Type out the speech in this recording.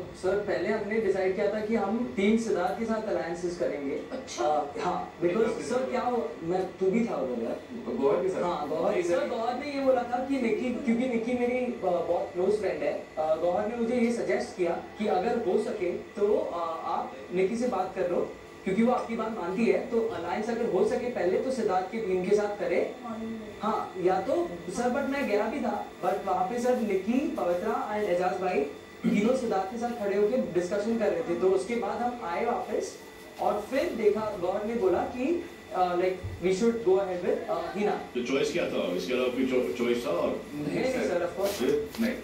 Sir पहले हमने decide किया था कि हम टीम सिद्धार्थ के साथ अलायंसेस करेंगे। अच्छा। हाँ बिकॉज़ सर क्या हो मैं तू भी था उधर यार। गोवा के साथ। हाँ गौहर। सर गौहर ने ये बोला था कि निकी क्योंकि निकी मेरी बहुत क्लोज फ्रेंड है गौहर ने मुझे ये सजेस्ट किया कि अगर हो सके तो आप निकी से बात कर लो क्योंकि वो आपकी बात मानती है तो अलायंस अगर हो सके पहले तो सिद्धार्थ की टीम के साथ करे। हाँ या तो सर बट मैं गया भी था बट वहाँ पे सर निकी पवित्रा एंड एजाज भाई तीनों सिद्धार्थ के साथ खड़े होकर डिस्कशन कर रहे थे। तो उसके बाद हम आए वापस और फिर देखा गौर ने बोला कि like we should go ahead with Hina. तो चॉइस क्या था? इसके अलावा कोई चॉइस था और नहीं सर ऑफ़ कोर्स नहीं।